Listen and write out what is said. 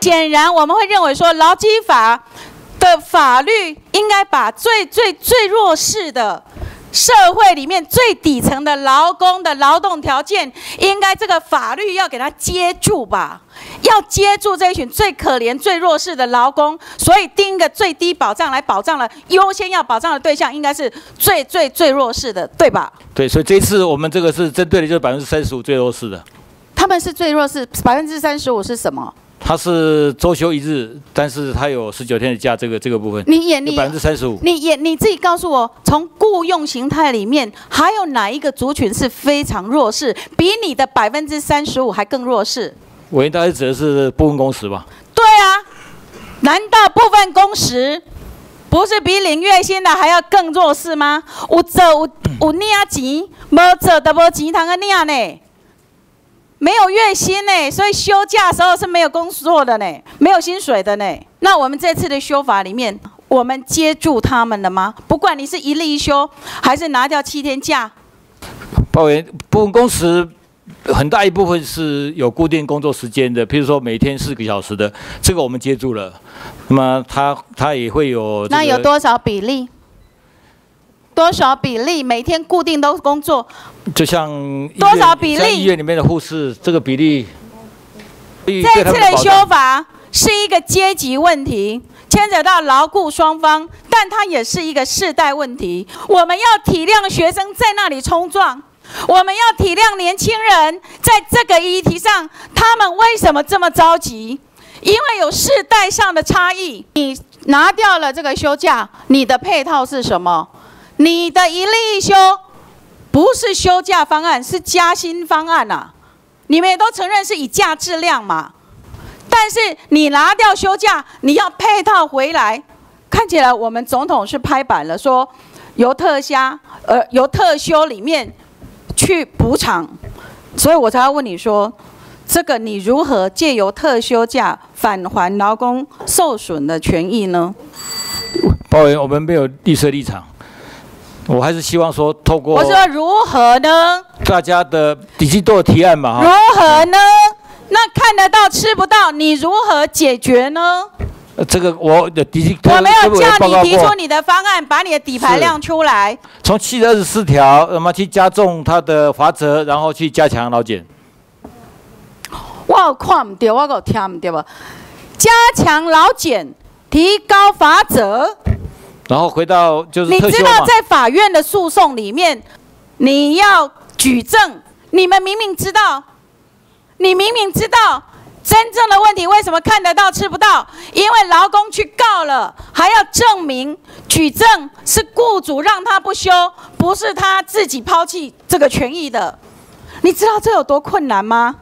显然，我们会认为说，劳基法的法律应该把最最最弱势的社会里面最底层的劳工的劳动条件，应该这个法律要给他接住吧，要接住这一群最可怜、最弱势的劳工，所以定一个最低保障来保障了，优先要保障的对象应该是最最最弱势的，对吧？对，所以这次我们这个是针对的就是百分之三十五最弱势的。他们是最弱势，百分之三十五是什么？他是周休一日，但是他有十九天的假，这个这个部分，你眼里百分之三十五。你眼你自己告诉我，从雇佣形态里面，还有哪一个族群是非常弱势，比你的百分之三十五还更弱势？我应该指的是部分工时吧？对啊，难道部分工时不是比领月薪的还要更弱势吗？有做有有领钱，无做都无钱通个领呢？没有月薪呢，所以休假的时候是没有工作的呢，没有薪水的呢。那我们这次的修法里面，我们接住他们了吗？不管你是一例一休，还是拿掉七天假，抱怨部分工时很大一部分是有固定工作时间的，譬如说每天四个小时的，这个我们接住了。那么他他也会有那有多少比例？多少比例每天固定都工作？就像多少比例？医院里面的护士这个比例。这一次的修法是一个阶级问题，牵扯到劳雇双方，但它也是一个世代问题。我们要体谅学生在那里冲撞，我们要体谅年轻人在这个议题上，他们为什么这么着急？因为有世代上的差异。你拿掉了这个休假，你的配套是什么？你的一例一休不是休假方案，是加薪方案呐。你们也都承认是以价质量嘛。但是你拿掉休假，你要配套回来。看起来我们总统是拍板了，说由特虾呃由特休里面去补偿，所以我才要问你说，这个你如何借由特休假返还劳工受损的权益呢？抱怨我们没有绿色立场。我还是希望说，透过我说如何呢？大家的底气都有提案嘛，如何呢？那看得到吃不到，你如何解决呢？这个我的底气，我没有叫你提出你的方案，把你的底牌亮出来。从七十二十四条，那么去加重它的罚则，然后去加强劳检。我看唔到，我个听唔到啊？加强劳检，提高罚则。然后回到就是你知道在法院的诉讼里面，你要举证。你们明明知道，你明明知道真正的问题为什么看得到吃不到？因为劳工去告了，还要证明举证是雇主让他不休，不是他自己抛弃这个权益的。你知道这有多困难吗？